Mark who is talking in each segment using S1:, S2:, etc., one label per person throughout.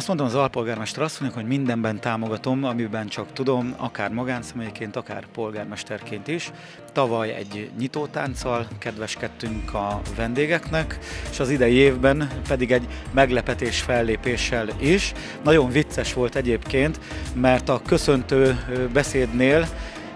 S1: Azt mondom az alpolgármester asszonynak, hogy mindenben támogatom, amiben csak tudom, akár magánszemélyként, akár polgármesterként is. Tavaly egy nyitótánccal kedveskedtünk a vendégeknek, és az idei évben pedig egy meglepetés fellépéssel is. Nagyon vicces volt egyébként, mert a köszöntő beszédnél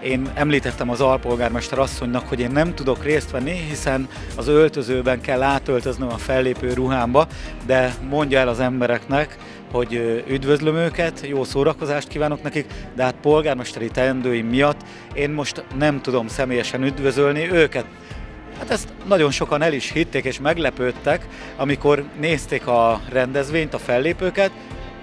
S1: én említettem az alpolgármester asszonynak, hogy én nem tudok részt venni, hiszen az öltözőben kell átöltöznöm a fellépő ruhámba, de mondja el az embereknek, hogy üdvözlöm őket, jó szórakozást kívánok nekik, de hát polgármesteri teendőim miatt én most nem tudom személyesen üdvözölni őket. Hát ezt nagyon sokan el is hitték és meglepődtek, amikor nézték a rendezvényt, a fellépőket,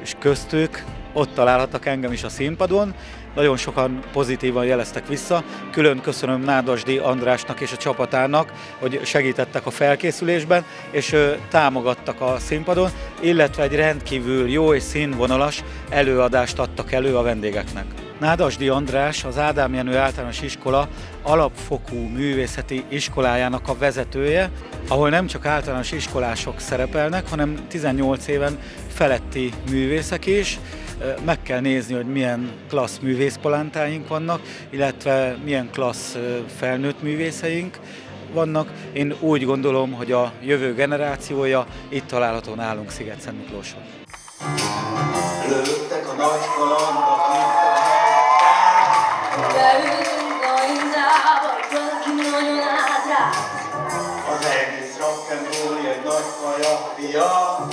S1: és köztük ott találhattak engem is a színpadon, nagyon sokan pozitívan jeleztek vissza. Külön köszönöm Nádasdi Andrásnak és a csapatának, hogy segítettek a felkészülésben, és támogattak a színpadon, illetve egy rendkívül jó és színvonalas előadást adtak elő a vendégeknek. Nádasdi András az Ádám Jenő általános iskola alapfokú művészeti iskolájának a vezetője, ahol nem csak általános iskolások szerepelnek, hanem 18 éven feletti művészek is, meg kell nézni, hogy milyen klassz művészpalántáink vannak, illetve milyen klassz felnőtt művészeink vannak. Én úgy gondolom, hogy a jövő generációja itt található nálunk Sziget-Szent Miklóson. Lőttek a nagy kalandok Dios.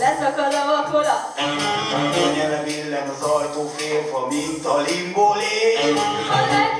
S2: Leszakad a vakolat. Könnyen billen az ajtó félfa, mint a limbolé. A legjobb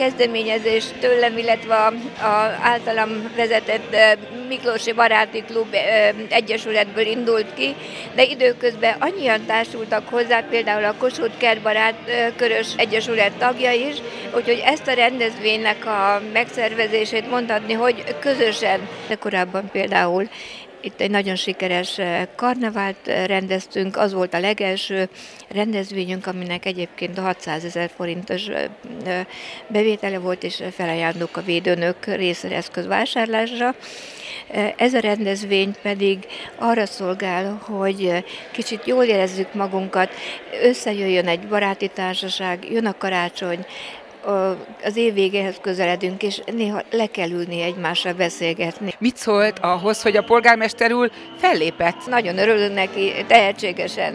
S3: kezdeményezés tőlem, illetve a, általam vezetett Miklósi Baráti Klub Egyesületből indult ki, de időközben annyian társultak hozzá, például a Kossuth Kertbarát Körös Egyesület tagja is, úgyhogy ezt a rendezvénynek a megszervezését mondhatni, hogy közösen, de korábban például itt egy nagyon sikeres eh, karnevált eh, rendeztünk, az volt a legelső rendezvényünk, aminek egyébként 600 ezer forintos eh, bevétele volt, és felajánlók a védőnök részreszköz vásárlásra. Ez a rendezvény pedig arra szolgál, hogy kicsit jól érezzük magunkat, összejöjjön egy baráti társaság, jön a karácsony, az év végéhez közeledünk, és néha le kell ülni egymásra beszélgetni.
S4: Mit szólt ahhoz, hogy a polgármester úr fellépett?
S3: Nagyon örülünk neki, tehetségesen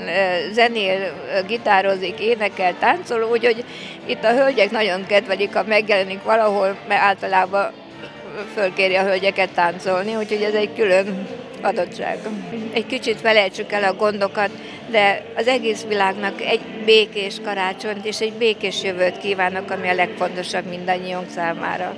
S3: zenél, gitározik, énekel, táncol, úgyhogy itt a hölgyek nagyon kedvelik, ha megjelenik valahol, mert általában fölkéri a hölgyeket táncolni, úgyhogy ez egy külön adottság. Egy kicsit felejtsük el a gondokat, de az egész világnak egy békés karácsonyt és egy békés jövőt kívánok, ami a legfontosabb mindannyiunk számára.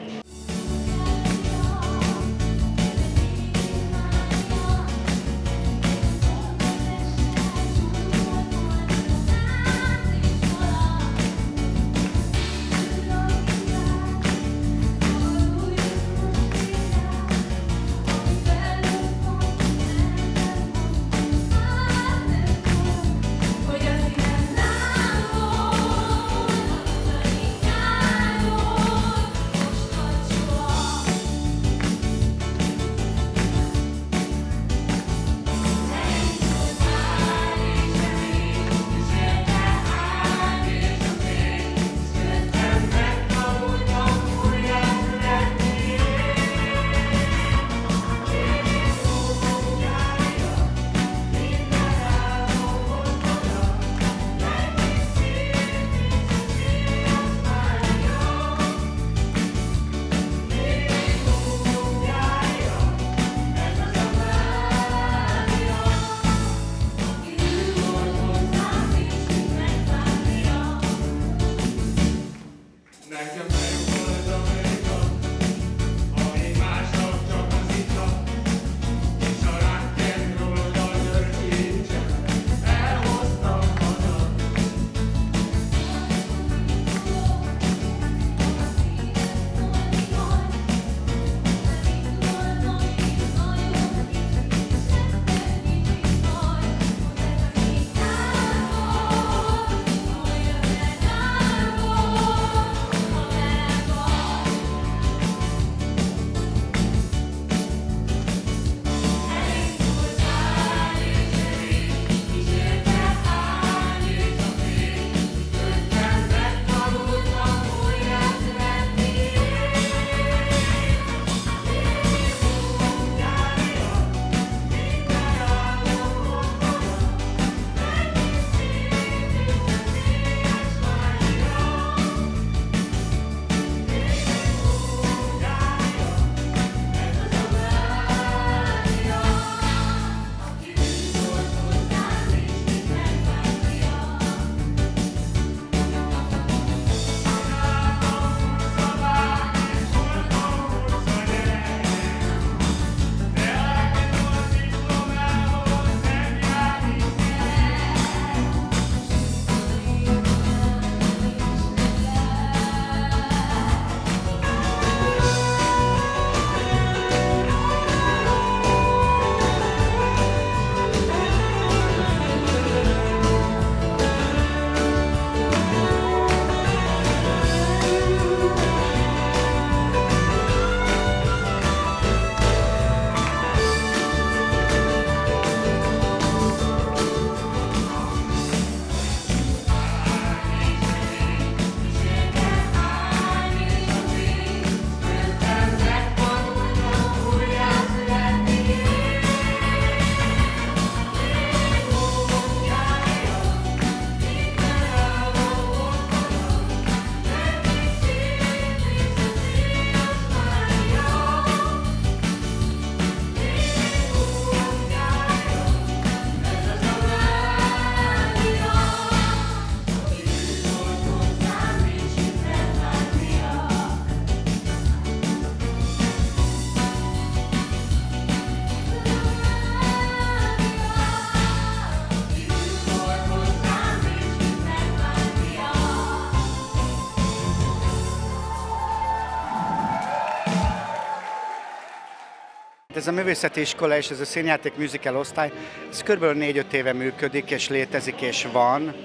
S5: Ez a művészeti iskola és ez a színjáték musical osztály, ez kb. 4-5 éve működik, és létezik, és van,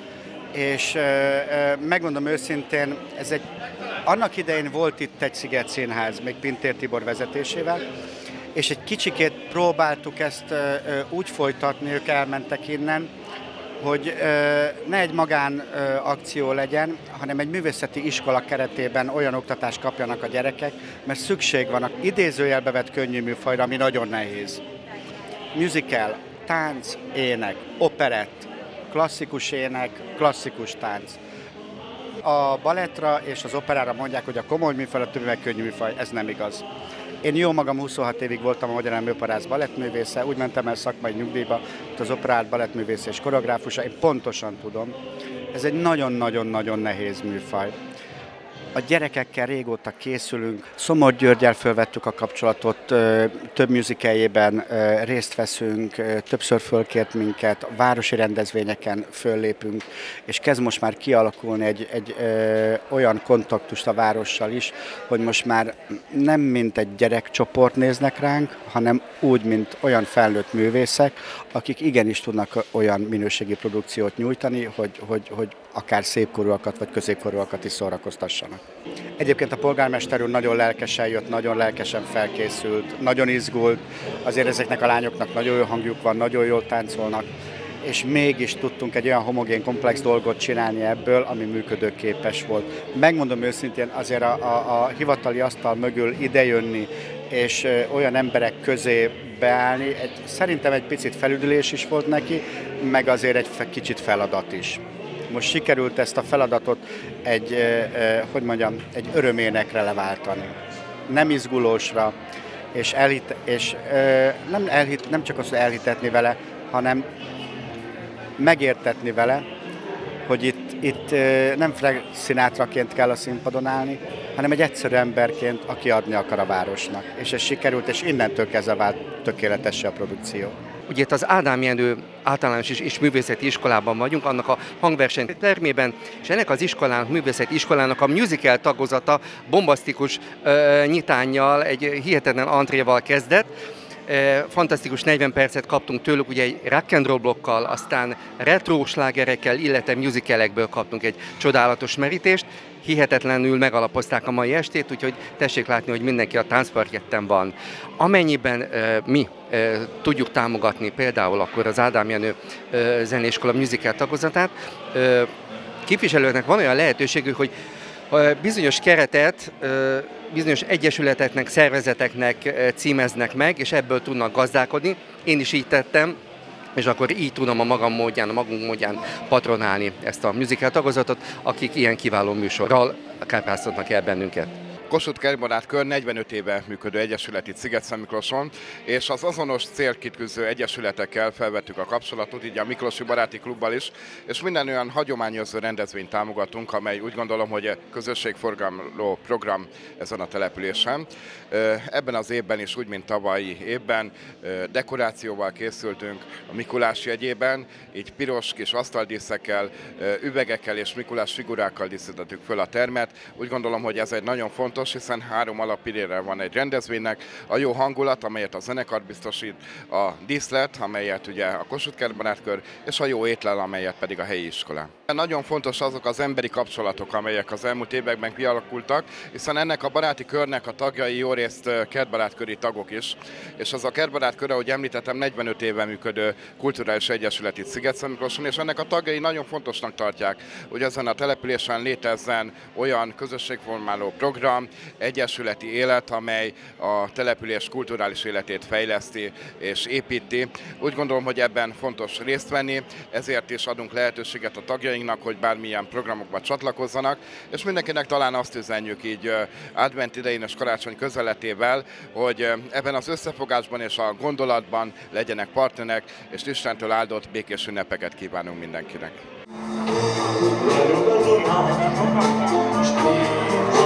S5: és megmondom őszintén, ez egy, annak idején volt itt egy Sziget Színház, még Pintér Tibor vezetésével, és egy kicsikét próbáltuk ezt úgy folytatni, ők elmentek innen, hogy ne egy magán akció legyen, hanem egy művészeti iskola keretében olyan oktatást kapjanak a gyerekek, mert szükség van a idézőjelbe vett könnyű műfajra, ami nagyon nehéz. Musical, tánc, ének, operett, klasszikus ének, klasszikus tánc. A balettra és az operára mondják, hogy a komoly műfaj, a többi meg könnyű műfaj, ez nem igaz. Én jó magam 26 évig voltam a Magyar Operáz balettművésze, úgy mentem el szakmai nyugdíjba, hogy az operát balettművész és koreográfusa, én pontosan tudom. Ez egy nagyon-nagyon-nagyon nehéz műfaj. A gyerekekkel régóta készülünk. Szomor Györgyel fölvettük a kapcsolatot, több musicalében részt veszünk, többször fölkért minket, városi rendezvényeken föllépünk, és kezd most már kialakulni egy, egy ö, olyan kontaktust a várossal is, hogy most már nem mint egy gyerekcsoport néznek ránk, hanem úgy, mint olyan felnőtt művészek, akik igenis tudnak olyan minőségi produkciót nyújtani, hogy, hogy, hogy akár szépkorúakat vagy középkorúakat is szórakoztassanak. Egyébként a polgármester úr nagyon lelkesen jött, nagyon lelkesen felkészült, nagyon izgult, azért ezeknek a lányoknak nagyon jó hangjuk van, nagyon jól táncolnak, és mégis tudtunk egy olyan homogén, komplex dolgot csinálni ebből, ami működőképes volt. Megmondom őszintén, azért a, a, a hivatali asztal mögül idejönni, és olyan emberek közé beállni, egy, szerintem egy picit felüdülés is volt neki, meg azért egy kicsit feladat is most sikerült ezt a feladatot egy, hogy mondjam, egy öröménekre leváltani. Nem izgulósra, és, elhit, és nem, elhit, nem csak az, hogy elhitetni vele, hanem megértetni vele, hogy itt, itt nem Frank Sinatra-ként kell a színpadon állni, hanem egy egyszerű emberként, aki adni akar a városnak. És ez sikerült, és innentől kezdve vált tökéletesen a produkció.
S6: Ugye itt az Ádám Jenő általános és, és művészeti iskolában vagyunk, annak a hangverseny termében, és ennek az iskolának, művészeti iskolának a musical tagozata bombasztikus ö, nyitányjal, egy hihetetlen antréval kezdett, fantasztikus 40 percet kaptunk tőlük, ugye egy rock and roll blokkal, aztán retro slágerekkel, illetve musicalekből kaptunk egy csodálatos merítést, hihetetlenül megalapozták a mai estét, úgyhogy tessék látni, hogy mindenki a táncparketten van. Amennyiben mi tudjuk támogatni például akkor az Ádám Jenő zenéskola musical tagozatát, képviselőknek van olyan lehetőségük, hogy bizonyos keretet bizonyos egyesületeknek, szervezeteknek címeznek meg, és ebből tudnak gazdálkodni. Én is így tettem, és akkor így tudom a magam módján, a magunk módján patronálni ezt a musical tagozatot, akik ilyen kiváló műsorral kápráztatnak el bennünket.
S7: Kossuth Kertbarát Kör 45 éve működő egyesület itt sziget Miklóson, és az azonos célkitűző egyesületekkel felvettük a kapcsolatot, így a Miklósi Baráti Klubbal is, és minden olyan hagyományozó rendezvényt támogatunk, amely úgy gondolom, hogy közösségforgalmó program ezen a településen. Ebben az évben is, úgy mint tavalyi évben, dekorációval készültünk a Mikulás jegyében, így piros kis asztaldíszekkel, üvegekkel és Mikulás figurákkal díszítettük föl a termet. Úgy gondolom, hogy ez egy nagyon fontos fontos, hiszen három alapirére van egy rendezvénynek. A jó hangulat, amelyet a zenekar biztosít, a díszlet, amelyet ugye a Kossuth Kertbarátkör, és a jó étlel, amelyet pedig a helyi iskola. Nagyon fontos azok az emberi kapcsolatok, amelyek az elmúlt években kialakultak, hiszen ennek a baráti körnek a tagjai jó részt kertbarátköri tagok is, és az a kertbarátkör, ahogy említettem, 45 éve működő kulturális egyesület itt sziget és ennek a tagjai nagyon fontosnak tartják, hogy ezen a településen létezzen olyan közösségformáló program, egyesületi élet, amely a település kulturális életét fejleszti és építi. Úgy gondolom, hogy ebben fontos részt venni, ezért is adunk lehetőséget a tagjainknak, hogy bármilyen programokba csatlakozzanak, és mindenkinek talán azt üzenjük így advent idején és karácsony közeletével, hogy ebben az összefogásban és a gondolatban legyenek partnerek, és Istentől áldott békés ünnepeket kívánunk mindenkinek. Thank you.